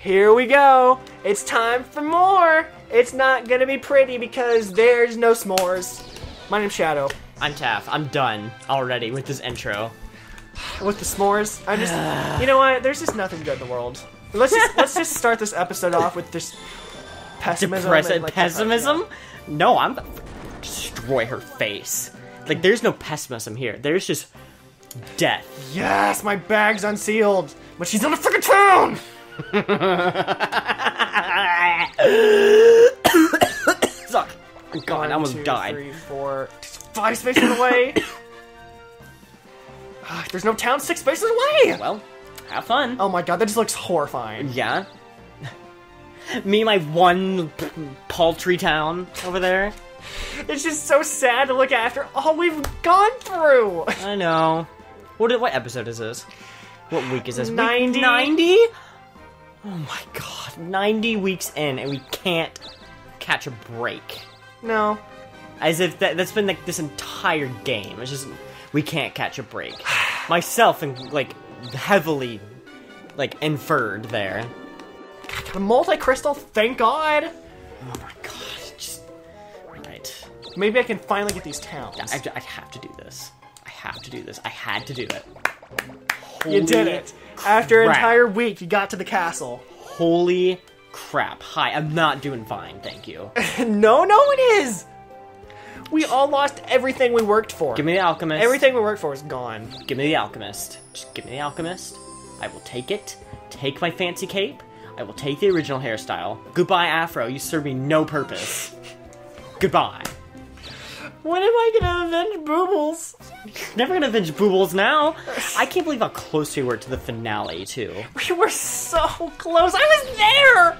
Here we go. It's time for more. It's not gonna be pretty because there's no s'mores. My name's Shadow. I'm Taff. I'm done already with this intro. With the s'mores, I'm just, you know what? There's just nothing good in the world. Let's just let's just start this episode off with this pessimism. And, like, pessimism? No, I'm destroy her face. Like, there's no pessimism here. There's just death. Yes, my bag's unsealed, but she's on the freaking town. Suck. Oh God, I almost two, died. three, four, five spaces away. Ah, There's no town six spaces away. Well, have fun. Oh my god, that just looks horrifying. Yeah. Me, my one p- paltry town over there. It's just so sad to look after all we've gone through. I know. What what episode is this? What week is this? 90? Ninety. Oh my god, ninety weeks in, and we can't catch a break. No. As if that, that's been like this entire game. It's just we can't catch a break. Myself and like heavily like inferred there. The multi-crystal, thank god. Oh my god, just right. Maybe I can finally get these towns. I, I have to do this. I have to do this. I had to do it. you did Holy it. After an crap. entire week, you got to the castle. Holy crap. Hi, I'm not doing fine, thank you. no, no one is. We all lost everything we worked for. Give me the alchemist. Everything we worked for is gone. Give me the alchemist. Just give me the alchemist. I will take it. Take my fancy cape. I will take the original hairstyle. Goodbye, Afro. You serve me no purpose. Goodbye. When am I gonna avenge Boobles? Never gonna avenge Boobles now. I can't believe how close we were to the finale, too. We were so close. I was there.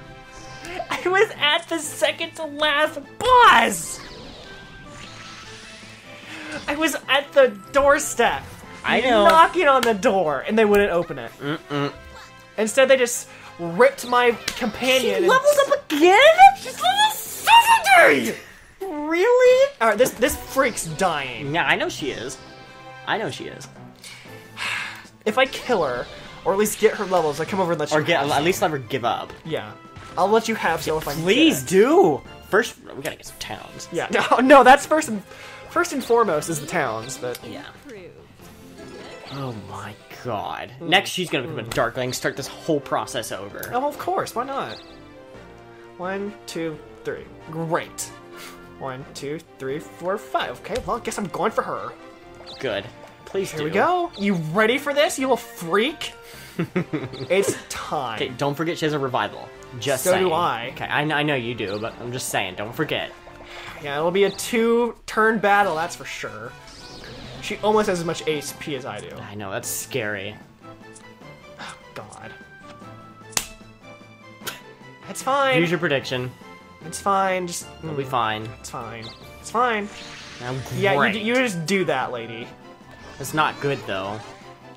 I was at the second to last boss. I was at the doorstep. I know. Knocking on the door, and they wouldn't open it. Mm-mm. Instead, they just ripped my companion. She and- up again? She's level 70! Really? Alright, this, this freak's dying. Yeah, I know she is. I know she is. If I kill her, or at least get her levels, I come over and let you Or get at least let her give up. Yeah. I'll let you have some if I Please do. First, we gotta get some towns. Yeah, no, no, that's first and first and foremost is the towns, but Yeah. Oh my god. Next, she's gonna become a Darkling, start this whole process over. oh, of course, why not? One, two, three. Great. One, two, three, four, five. Okay, well, I guess I'm going for her. Good. Please Here do. we go. You ready for this, you little freak? it's time. Okay, don't forget she has a revival. Just So do. I. Okay, I, I know you do, but I'm just saying, don't forget. Yeah, it'll be a two-turn battle, that's for sure. She almost has as much HP as I do. I know, that's scary. Oh, God. It's fine. Use your prediction. It's fine. Just It'll be fine. It's fine. It's fine. Now, Yeah, you, you just do that, lady. It's not good, though.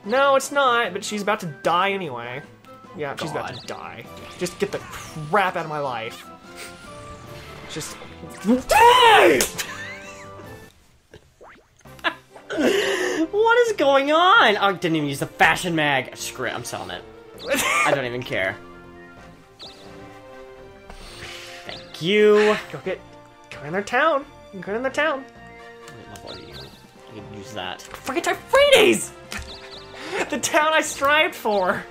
No, it's not. But she's about to die anyway. Yeah, she's about to die. Just get the crap out of my life. Just. die! What is going on? Oh, I didn't even use the fashion mag. Screw it, I'm selling it. I don't even care. you. Go get. Go in their town. Go in their town. Wait, what are? I can use that. Freaking Typhrenes! the town I strived for.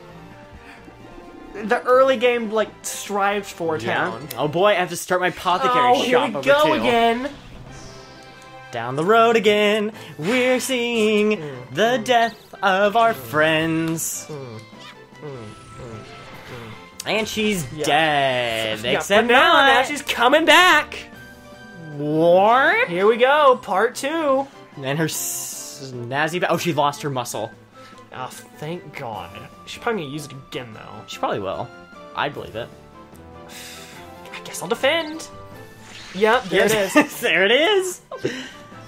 The early game, like, strived for town. Oh boy, I have to start my apothecary Oh, here shop we over go too. again. Down the road again, we're seeing hmm. the death of our friends. Hmm. And she's Yeah. dead. Yeah, Except now, now she's coming back. What? Here we go, part two. And her snazzy. Oh, she lost her muscle. Oh, thank God. She's probably gonna use it again, though. She probably will. I believe it. I guess I'll defend. Yep, there it is. there it is.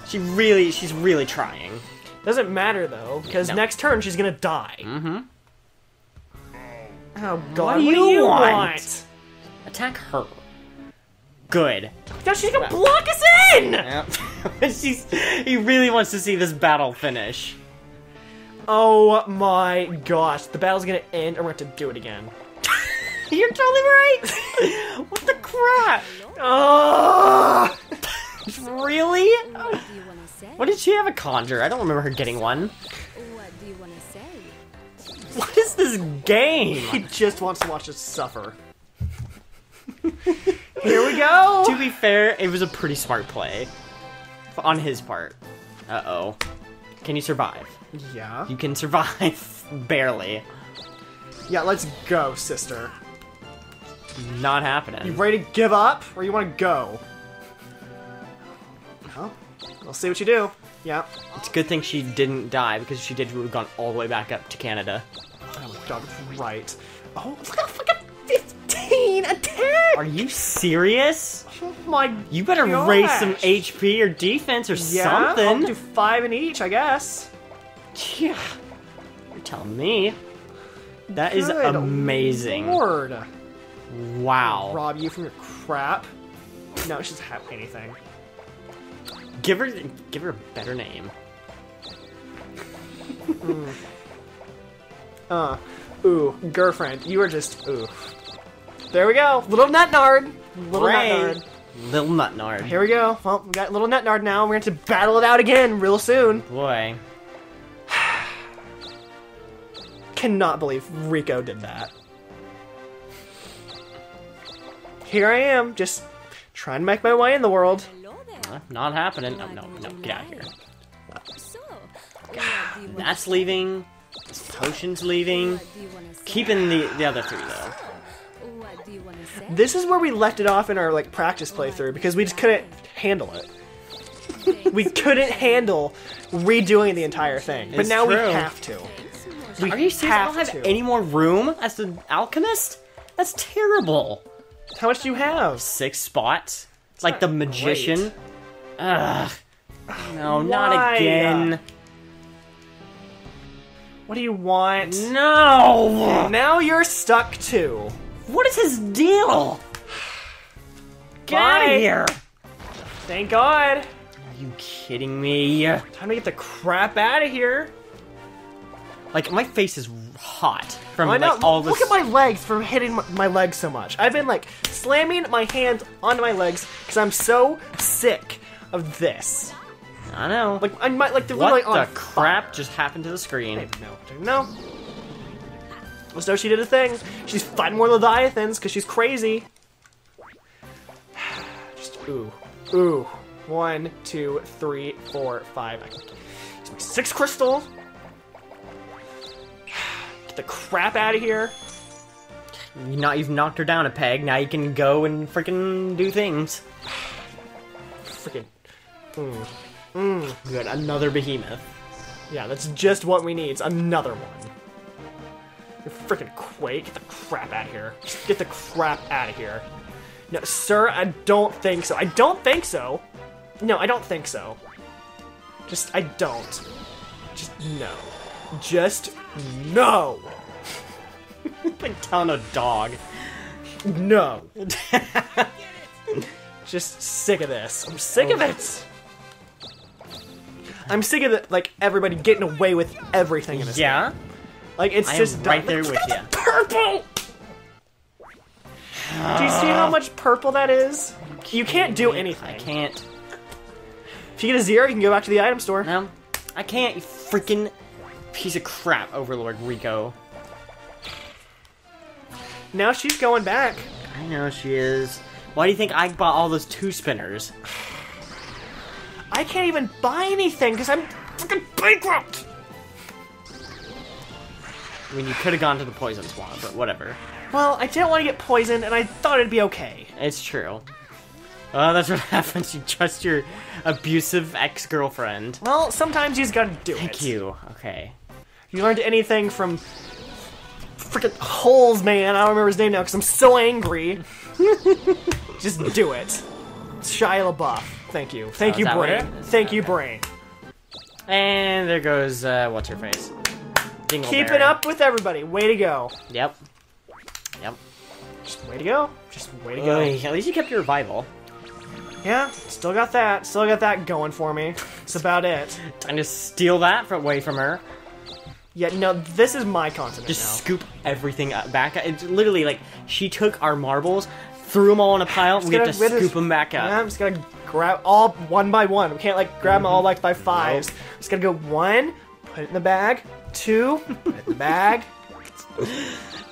She really, she's really trying. Doesn't matter though, because No. next turn she's gonna die. Mm-hmm. Oh God, do what you do you want? want? Attack her. Good. Now she's gonna block us in. Yep. she's. He really wants to see this battle finish. Oh my gosh, the battle's gonna end, and we're gonna have to do it again. You're totally right. what the crap? Oh! Really? What do you want to say? What did she have a conjure? I don't remember her getting one. Game? He just wants to watch us suffer. Here we go. to be fair, it was a pretty smart play on his part. Uh oh. Can you survive? Yeah. You can survive barely. Yeah, let's go, sister. Not happening. You ready to give up, or you want to go? Well, we'll see what you do. Yeah. It's a good thing she didn't die because if she did, we would have gone all the way back up to Canada. Right. Oh, look at fucking 15 attack! Are you serious? Oh my You better gosh. raise some HP or defense or Yeah, I'll something. do five in each, I guess. Yeah. You're telling me. That is Good amazing. Lord. Wow. Rob you from your crap. No, she doesn't have anything. Give her give her a better name. Hmm. Uh, ooh, girlfriend, you are just ooh. There we go, little nutnard, little nutnard. Little Nutnard. Here we go. Well, we got little nutnard now. We're going to battle it out again real soon. Boy. Cannot believe Rico did that. Here I am, just trying to make my way in the world. Hello there. Not happening. No, no, no. Get out of here. So, what do you want That's leaving. This potion's leaving. What do you want to say? Keeping the, the other three, though. What do you want to say? This is where we left it off in our like practice playthrough because we just couldn't handle it. We couldn't handle redoing the entire thing, but It's now we have to. We Are you serious? I don't have to. any more room as the alchemist? That's terrible. How much do you have? Six spots? It's like the magician? great. Ugh. No, Why? not again. What do you want? No! Now you're stuck too. What is his deal? Get out of here! Thank God. Are you kidding me? Time to get the crap out of here. Like my face is hot from like all this. Look at my legs from hitting my, my legs so much. I've been like slamming my hands onto my legs because I'm so sick of this. I know. Like I might like they're what literally the on crap just happened to the screen? I no, no. Let's know she did a thing. She's fighting more leviathans because she's crazy. Just ooh, ooh. One, two, three, four, five. I can use my six crystal. Get the crap out of here. You not you've knocked her down a peg. Now you can go and freaking do things. Freaking. Mm. Mm. Good, another behemoth. Yeah, that's just what we need. It's another one. You freaking Quake. Get the crap out of here. Just get the crap out of here. No, sir, I don't think so. I don't think so. No, I don't think so. Just, I don't. Just, no. Just, no. like telling a dog. No. Just sick of this. I'm sick of it. I'm sick of it, like, everybody getting away with everything in this game. Yeah, Like, it's I am just right dumb. there with you. purple. Do you see how much purple that is? You can't do anything. I can't. If you get a zero, you can go back to the item store. No, I can't. You freaking piece of crap, Overlord Rico. Now she's going back. I know she is. Why do you think I bought all those two spinners? I can't even buy anything because I'm freaking bankrupt. I mean, you could have gone to the poison swamp, but whatever. Well, I didn't want to get poisoned, and I thought it'd be okay. It's true. Oh, that's what happens. You trust your abusive ex-girlfriend. Well, sometimes you just gotta do it. Thank you. Okay. You learned anything from freaking Holes, man, I don't remember his name now because I'm so angry. just do it. Shia LaBeouf. Thank you. Thank Oh, you, is that what Brain. Thank you, Brain. And there goes uh, what's her face? Keeping up with everybody. Way to go. Yep. Yep. Just way to go. Just way to go. Oy, at least you kept your revival. Yeah, still got that. Still got that going for me. It's about it. Time to steal that away from her. Yeah, no, this is my continent Just now. scoop everything up- back. It's literally like she took our marbles, threw them all in a pile, and we have to scoop them back up. Yeah, I'm just gonna grab all one by one. We can't like grab them all like by fives. Nope. Just gonna go one, put it in the bag. Two, put it in the bag.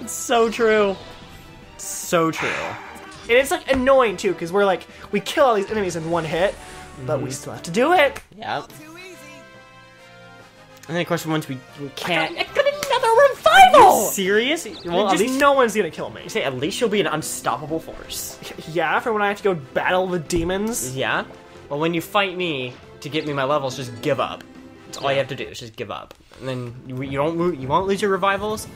So true. So true. And it's like annoying too, because we're like we kill all these enemies in one hit, but Mm-hmm. we still have to do it. Yep. And then of course once we, we can't. I got revival. serious? Well, at least no one's gonna kill me. say at least you'll be an unstoppable force. Yeah, for when I have to go battle the demons. Yeah. Well, when you fight me to get me my levels, just give up. That's all you have to do is just give up, and then you, you don't you won't lose your revivals,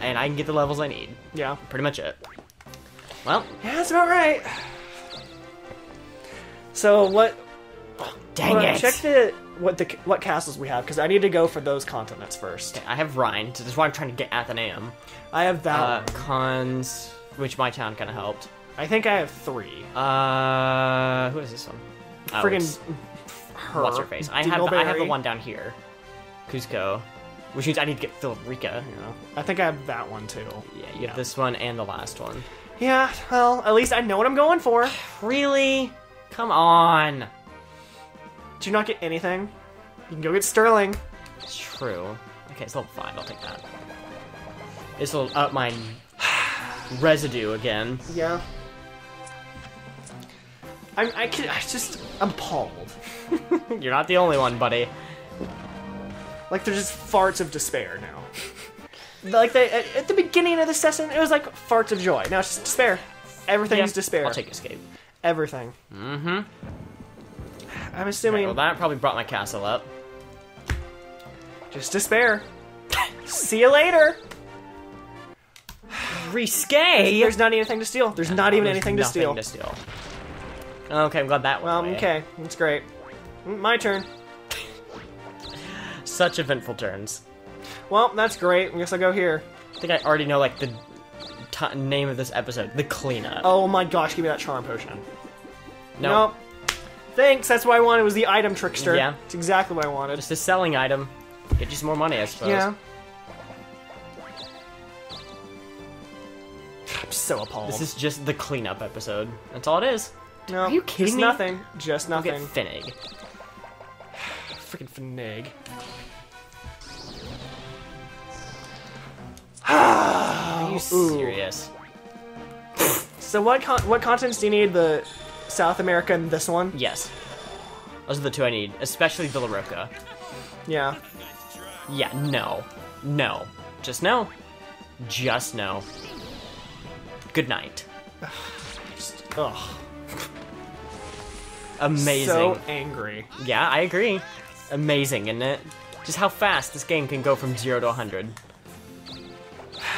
and I can get the levels I need. Yeah. Pretty much it. Well, Yeah, that's about right. So what? dang hold on, it! Check the what the what castles we have because I need to go for those continents first. I have Rhine. So that's why I'm trying to get Athenaeum. I have that. Uh, one. cons, which my town kind of helped. I think I have three. Uh, who is this one? Oh, Friggin' it's- her. what's her face? I have I have the one down here, Cusco, which means I need to get Philrica. You know, I think I have that one too. Yeah, you have this one and the last one. Yeah, well, at least I know what I'm going for. Really? Come on. Did you not get anything? You can go get Sterling. It's true. Okay, it's level five. I'll take that. This will up my residue again. Yeah. I'm, I can, I just, I'm appalled. You're not the only one, buddy. Like, they're just farts of despair now. like, they, at, at the beginning of the session, it was like farts of joy. Now it's just despair. Everything's Yeah, despair. I'll take escape. Everything. Mm-hmm. I'm assuming Well, that probably brought my castle up. just despair. See you later. Risque. There's not anything to steal. There's not even There's anything to nothing steal. to steal. Okay, I'm glad that Well, um, away. okay, that's great. My turn. Such eventful turns. Well, that's great. I guess I'll go here. I think I already know like the t- name of this episode, the cleanup. Oh my gosh, give me that charm potion. no, Nope. Thanks, that's what I wanted was the item trickster. Yeah. It's exactly what I wanted. just a selling item. Get you some more money, I suppose. Yeah. I'm so appalled. This is just the cleanup episode. That's all it is. no, Are you kidding just me? nothing. Just I'll get nothing. Finnig. Freaking Finig. Are you Ooh. serious? So what con- what continents do you need? The South America and this one? Yes. Those are the two I need, especially Villaroca. Yeah. Yeah, no. No. Just no. Just no. Good night. Just, ugh. Amazing. So angry. Yeah, I agree. Amazing, isn't it? Just how fast this game can go from 0 to 100.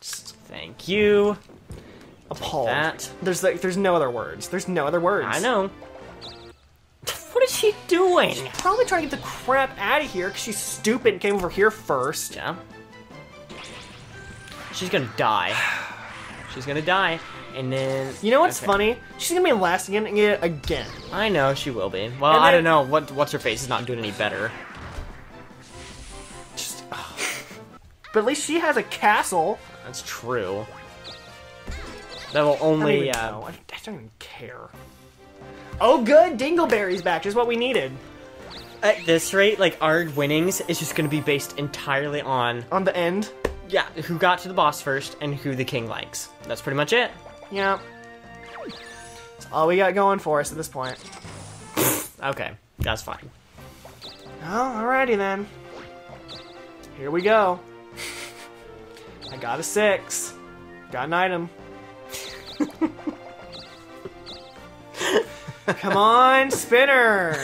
Thank you. Appalled. That. There's like there's no other words. There's no other words. I know. What is she doing? Probably trying to get the crap out of here because she's stupid and came over here first. Yeah. She's gonna die. She's gonna die. And then. You know what's okay. funny? She's gonna be last again and get it again. I know she will be. Well, And I don't know. What What's her face is not doing any better. Just, ugh. But at least she has a castle. That's true. That will I don't only. Uh. I, don't even care. Oh, good! Dingleberry's back. Just what we needed. at this rate, like our winnings is just gonna be based entirely on On the end. yeah who got to the boss first and who the king likes. That's pretty much it. Yeah. That's all we got going for us at this point. Okay, that's fine. Oh, alrighty then. Here we go. I got a six. Got an item. Come on, spinner.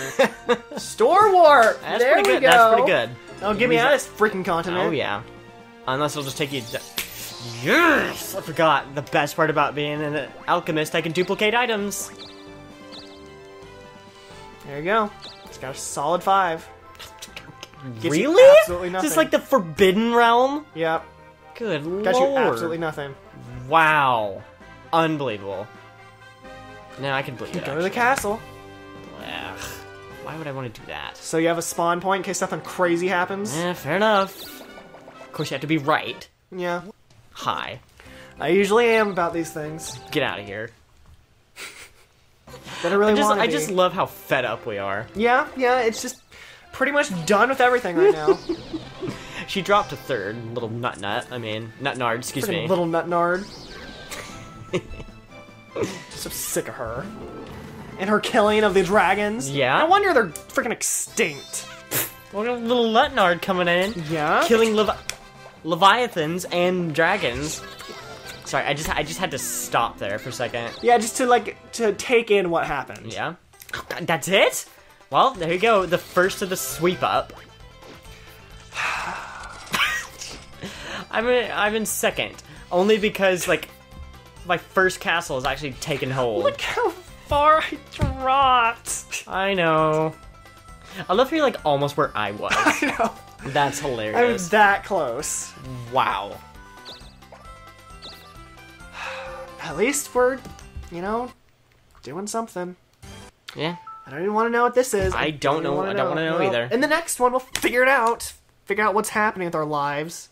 Store warp. That's there pretty we good. go. That's pretty good. Oh, get me out of this freaking continent. Oh yeah. Unless it'll just take you. Yes, I forgot the best part about being an alchemist. I can duplicate items. There you go. It's got a solid five. Gets really? absolutely Is this nothing. like the forbidden realm? Yep. Good Got lord. you absolutely nothing. Wow. Unbelievable. Now I can believe it. Go to the castle. Ugh. Why would I want to do that? So you have a spawn point in case something crazy happens. Eh, fair enough. Of course, you have to be right. Yeah. Hi. I usually am about these things. Get out of here. That I really I just, want to I just love how fed up we are. Yeah, yeah, it's just pretty much done with everything right now. She dropped a third, little nut nut. I mean, nut nard, excuse Freaking me. little nut nard. So sick of her. And her killing of the dragons. Yeah? No wonder they're freaking extinct. Look at little nut nard coming in. Yeah? Killing Levi- Leviathans and dragons. Sorry, I just I just had to stop there for a second. Yeah, just to like to take in what happened. Yeah. That's it? Well, there you go. The first of the sweep up. I'm in, I'm in second. Only because, like, my first castle is actually taken hold. Look how far I dropped. I know. I love how you're, like, almost where I was. I know. That's hilarious. I'm hilarious. that close. Wow. At least we're, you know, doing something. Yeah. I don't even want to know what this is. I don't even know- wanna I don't wanna know either. In the next one, we'll figure it out. Figure out what's happening with our lives.